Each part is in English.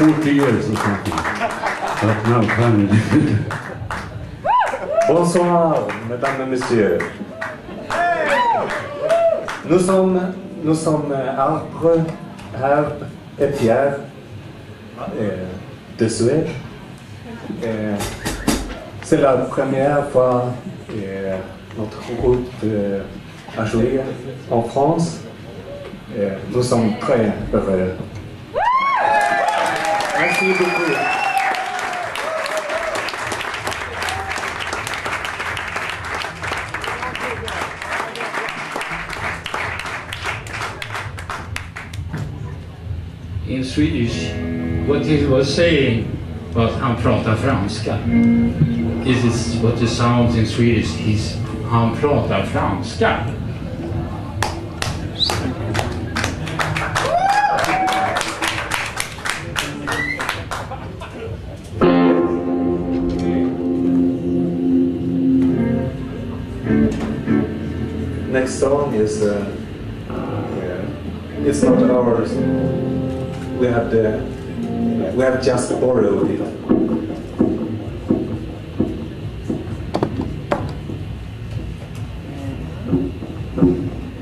40 years or something. But now finally. Bonsoir, mesdames et messieurs. Nous sommes, nous sommes Arbre, Herbe et Pierre de Suède. C'est la première fois que notre groupe euh, a joué en France. Nous sommes très heureux. In Swedish, what he was saying was han pratar franska. This is what the sounds in Swedish is han pratar franska. Next song is uh, it's not ours. We have the we have just borrowed it.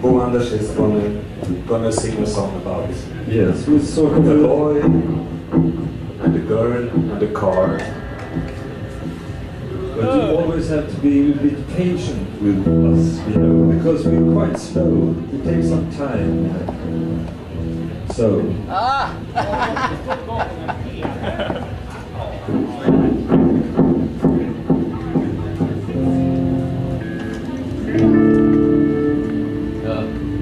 Bo Anders is gonna gonna sing a song about it. Yes, we saw the boy and the girl and the car. But you always have to be a bit patient with us, you know, because we're quite slow. It takes some time. You know. So. Uh,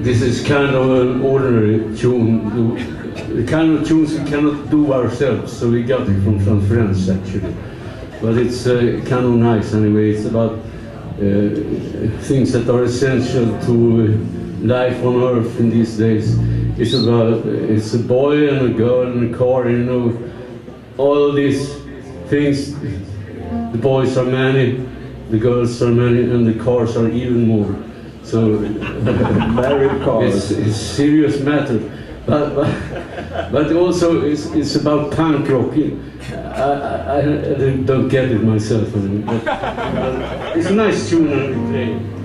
this is kind of an ordinary tune. The kind of tunes we cannot do ourselves, so we got it from some friends actually. But it's uh, kind of nice anyway. It's about uh, things that are essential to life on earth in these days. It's about it's a boy and a girl and a car. You know, all these things. The boys are many, the girls are many, and the cars are even more. So Married cars. it's, it's serious matter. But, but, but also it's, it's about punk rock. I, I, I don't get it myself. It's a nice tune and we play.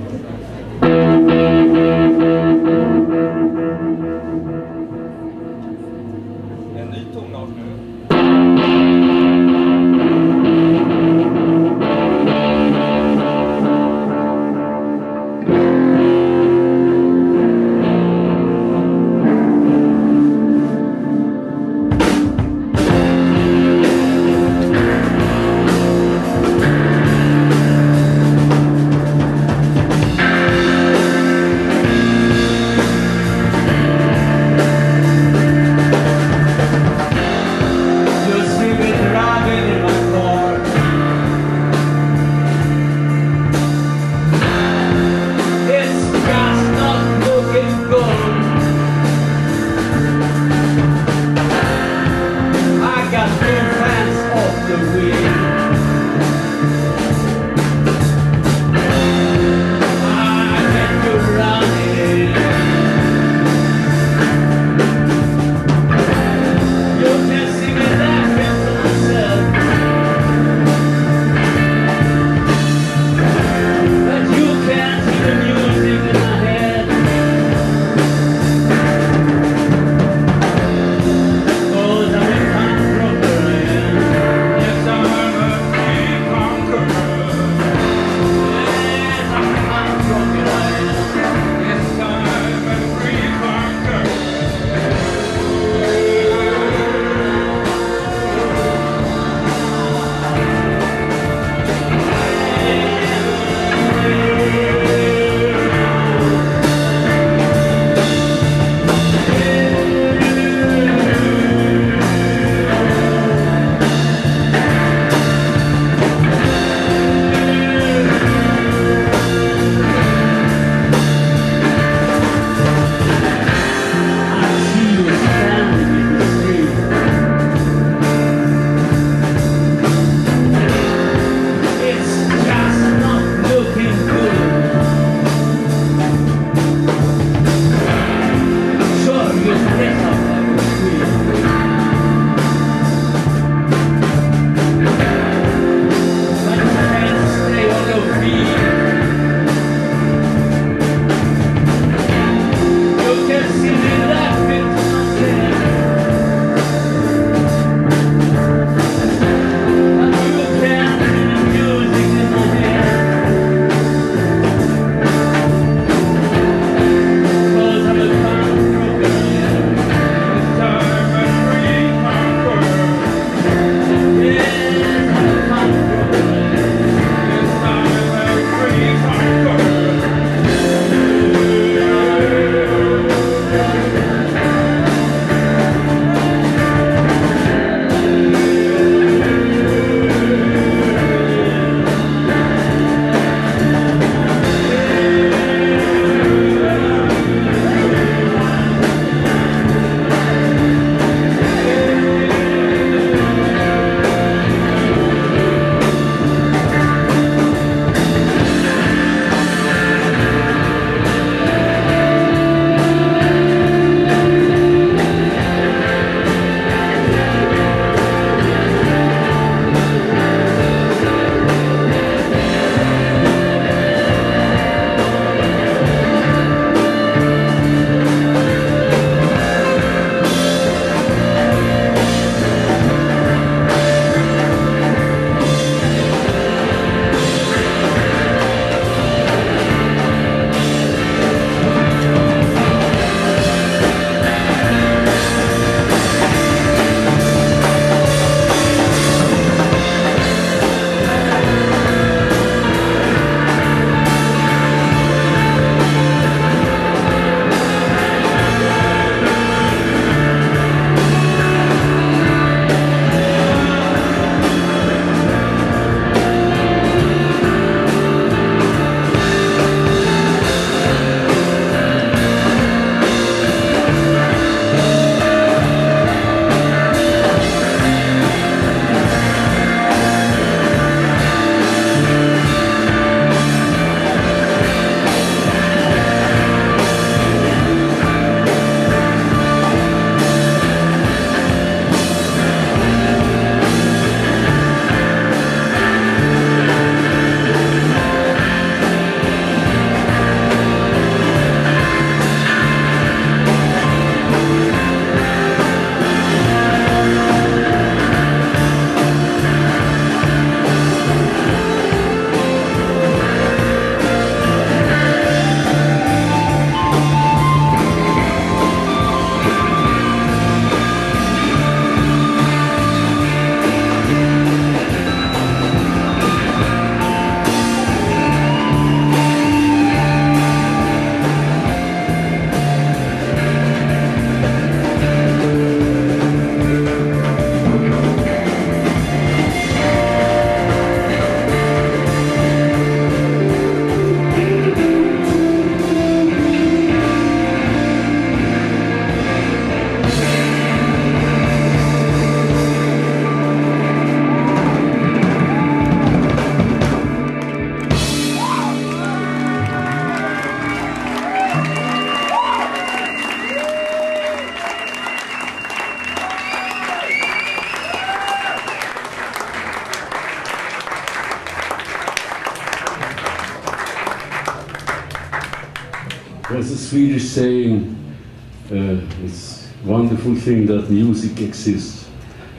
Thing that music exists,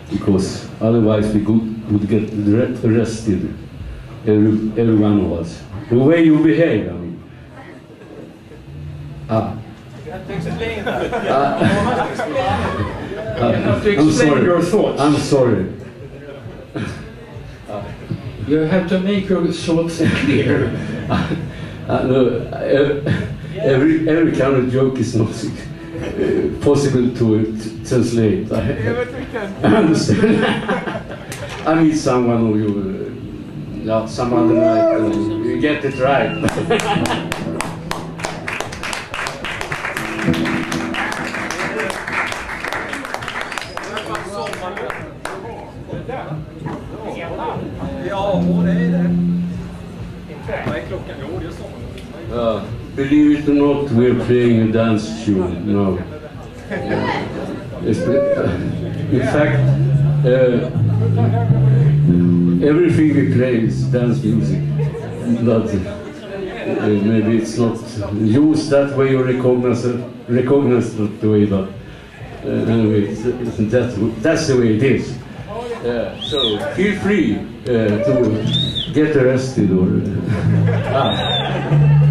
because otherwise we could, would get arrested, every, every one of us. The way you behave, I mean. Ah. Ah. You have to explain I'm explain sorry. your thoughts. I'm sorry. You have to make your thoughts clear. Uh, no, uh, every, every kind of joke is not possible to, to translate. I, I understand. I meet someone who you, uh, some other night, and you get it right. Ja, och det är det. Vad är klockan? Jo, det. Uh, believe it or not, we're playing a dance tune now. Uh, in fact, uh, everything we play is dance music. But uh, maybe it's not used that way or recognized, recognized that way, but uh, anyway, that, that's the way it is. Uh, so feel free uh, to get arrested or. Uh, ah.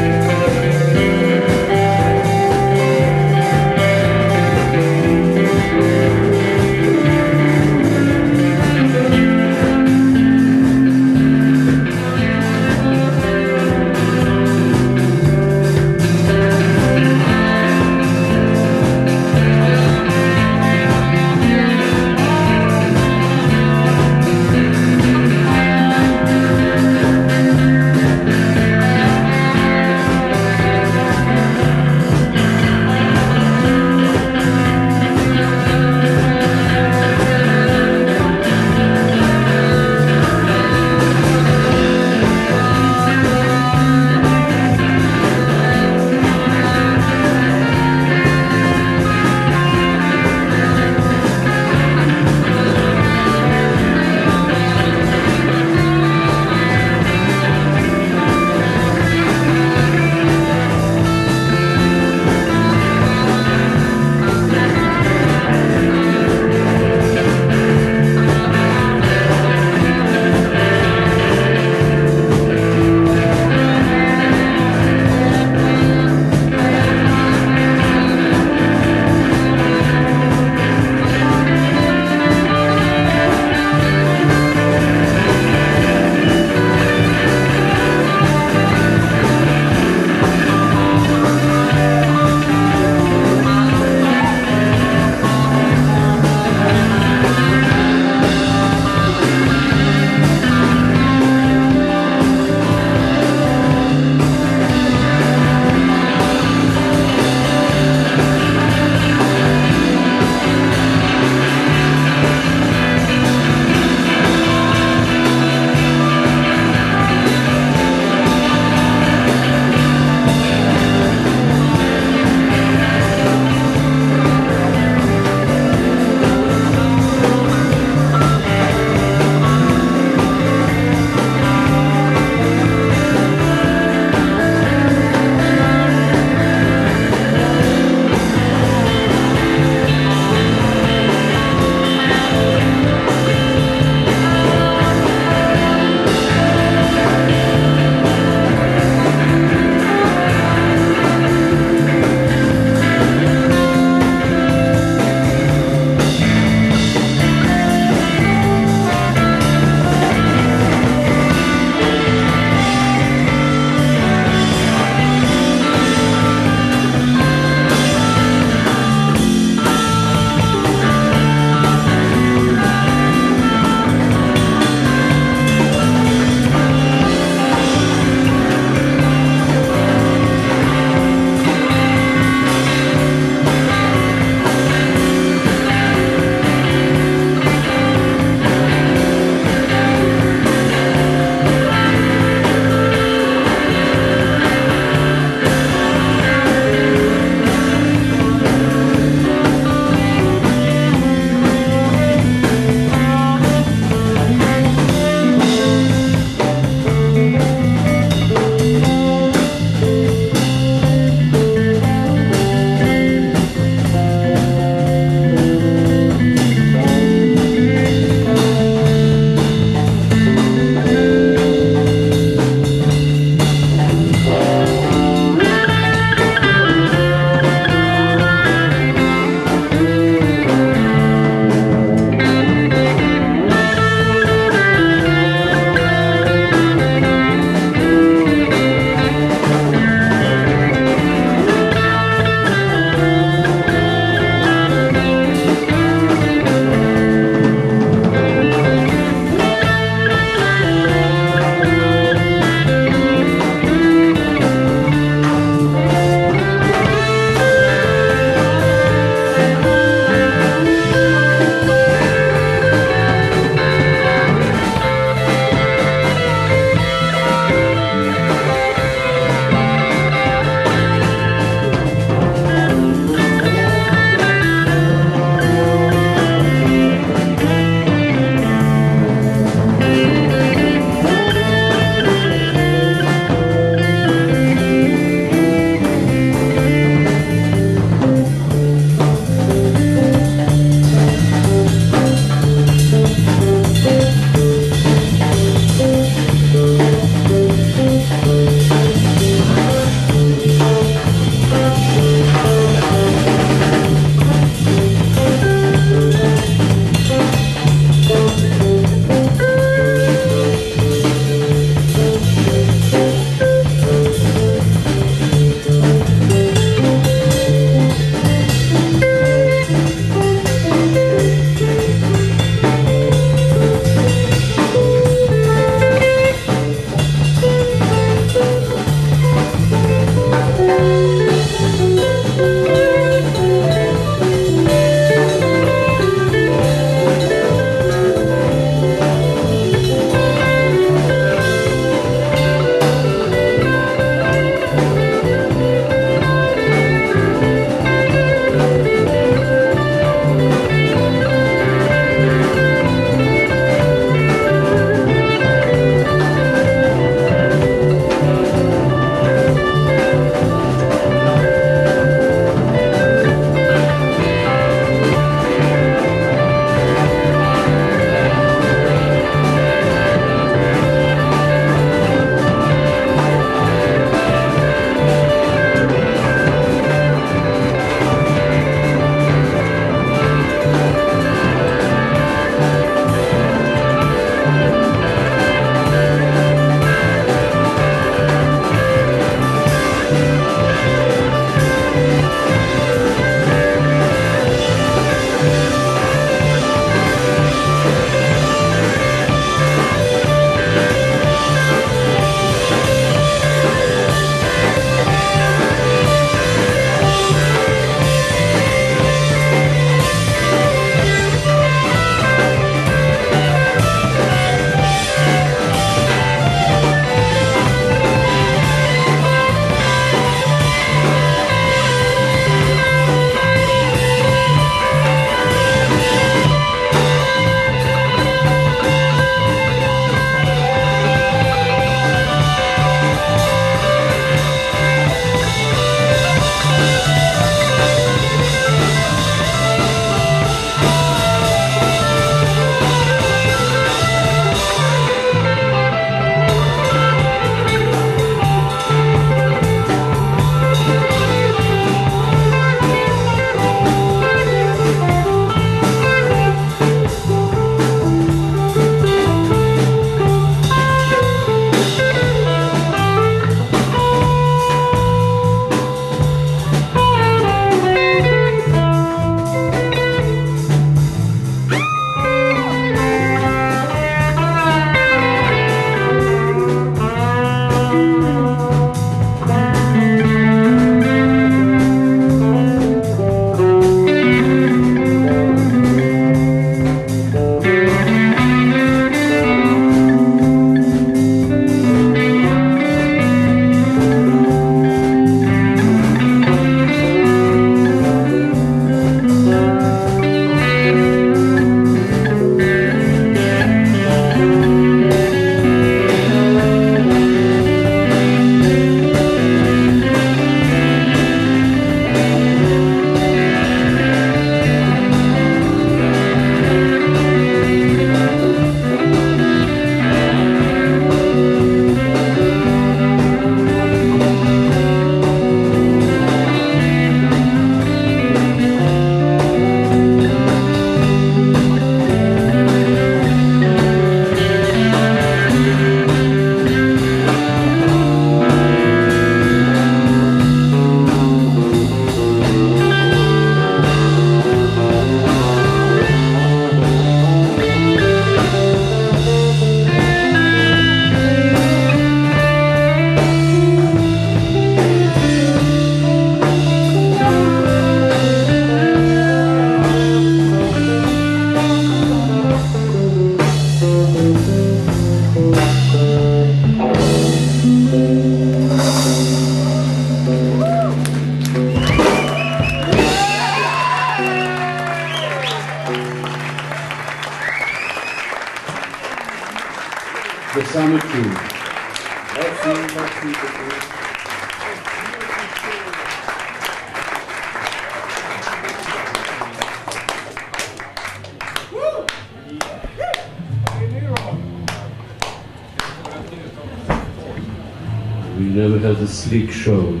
Had a slick show.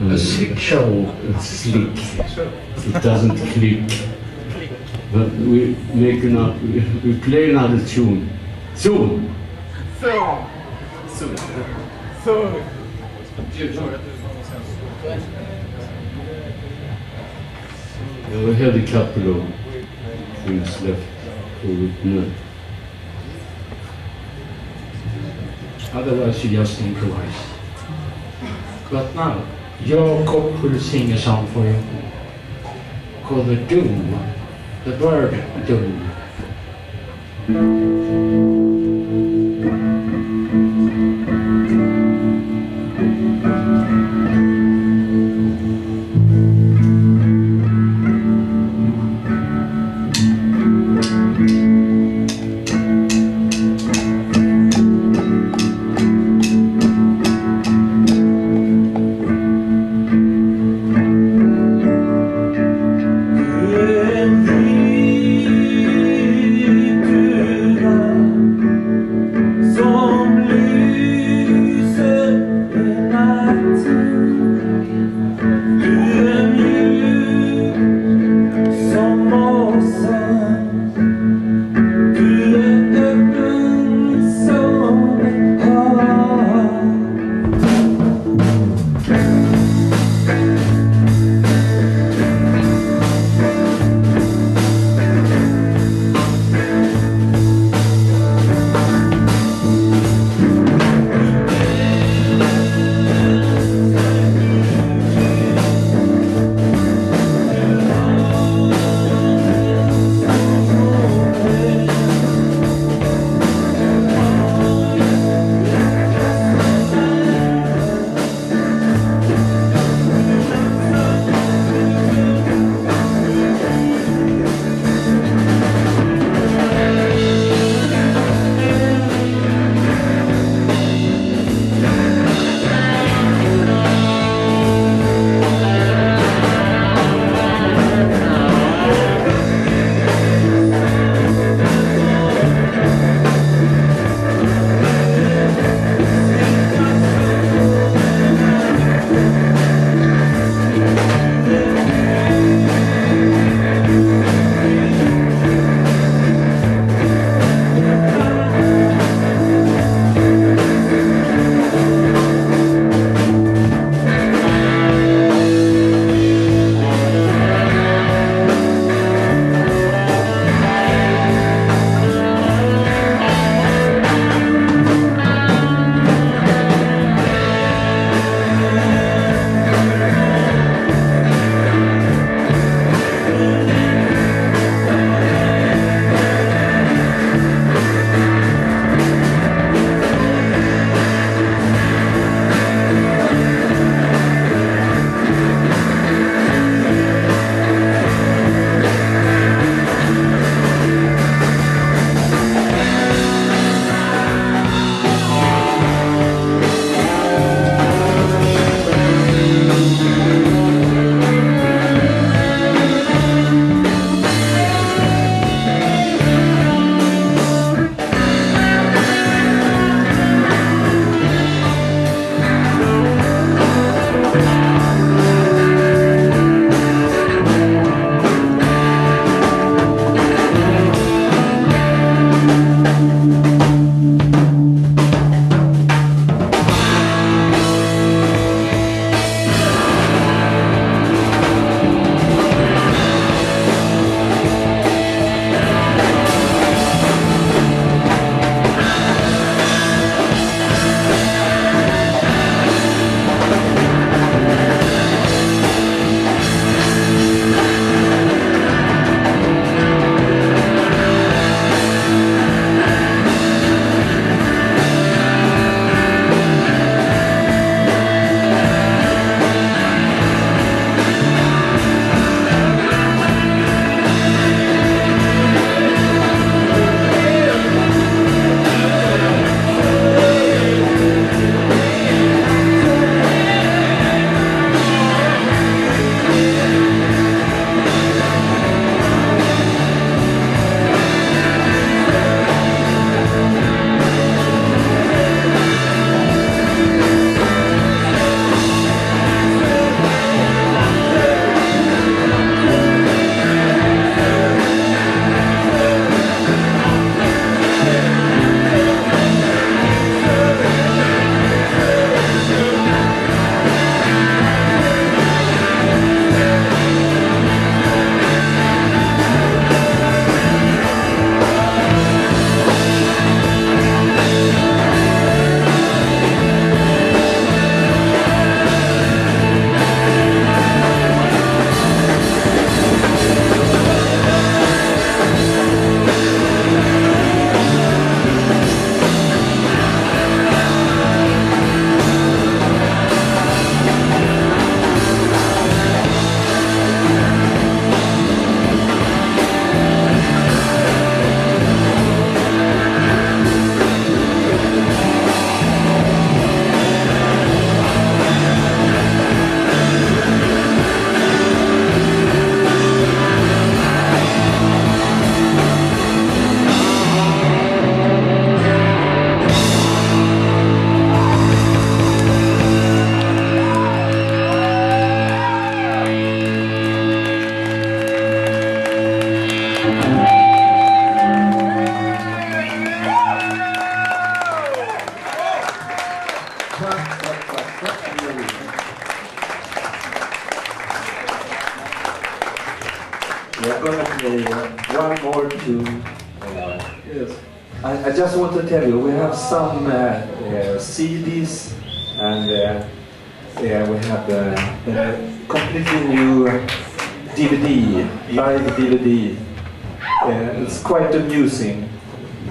Uh, A slick show. It's slick. It doesn't click. But we make another, we, we play another tune. Soon. Yeah, we had a couple of things left for it now. Otherwise, you just improvise. But now, Jacob will sing a song for you called The Doom, the bird Doom.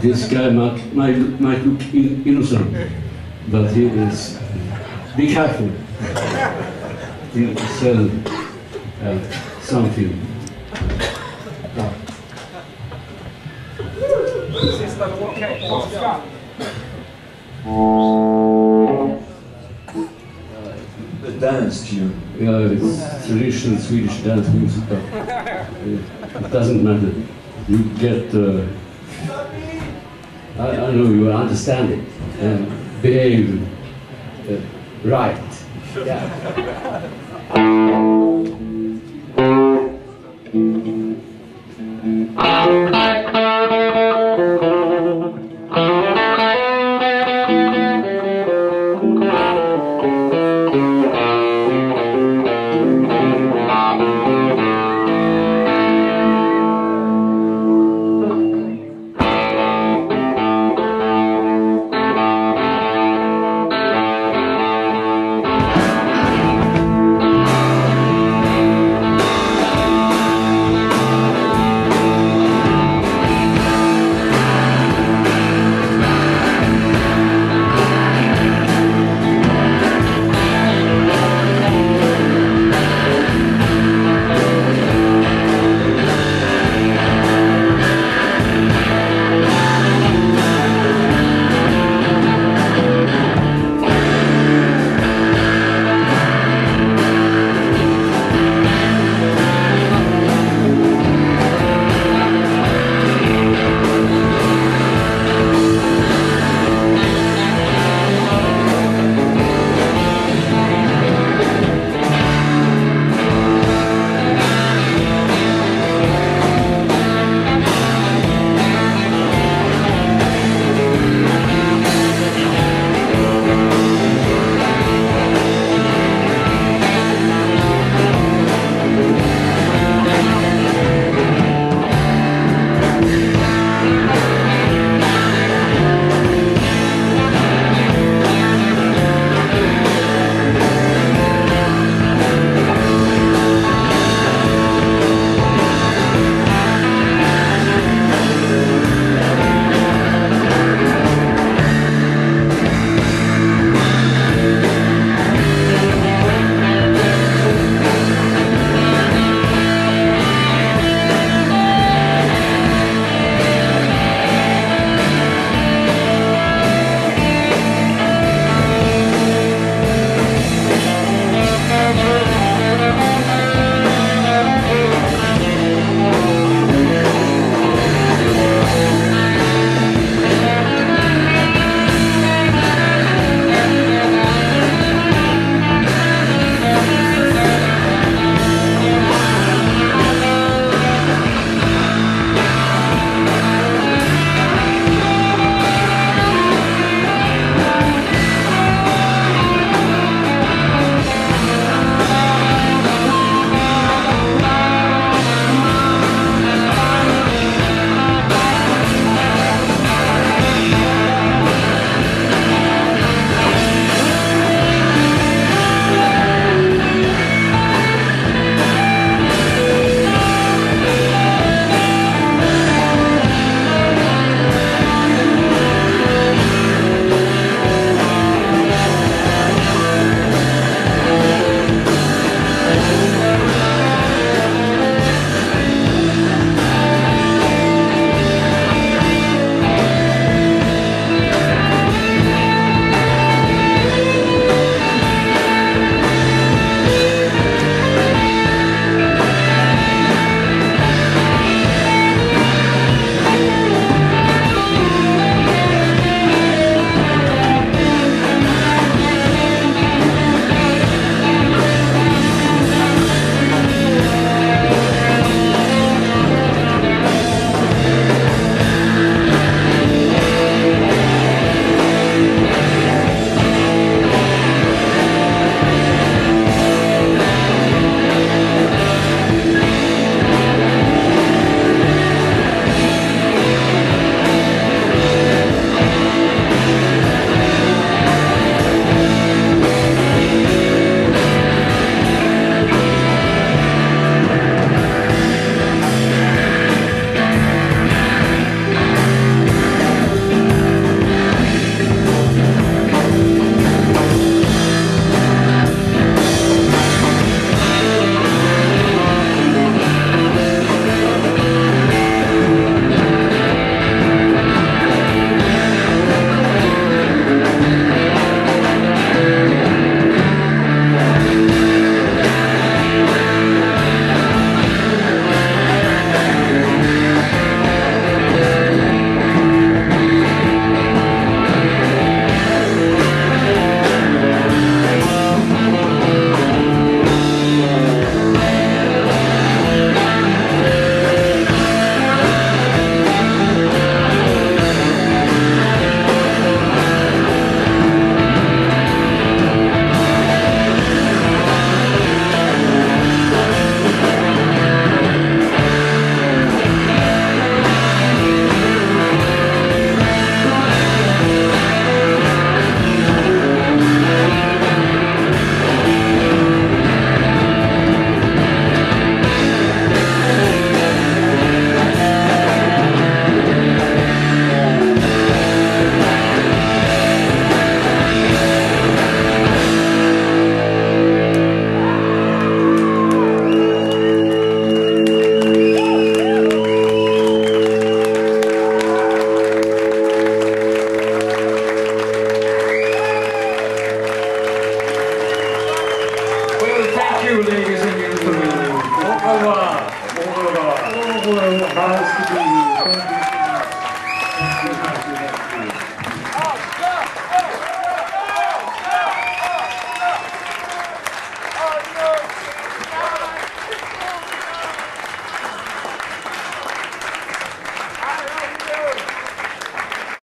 This guy might, might, might look in, innocent, but he is. Be careful. He sell uh, something. Sista låten på Oskar. The dance tune. Yeah, it's traditional Swedish dance music, but it doesn't matter. You get. Uh, I, I know you will understand it and behave uh, right. Yeah.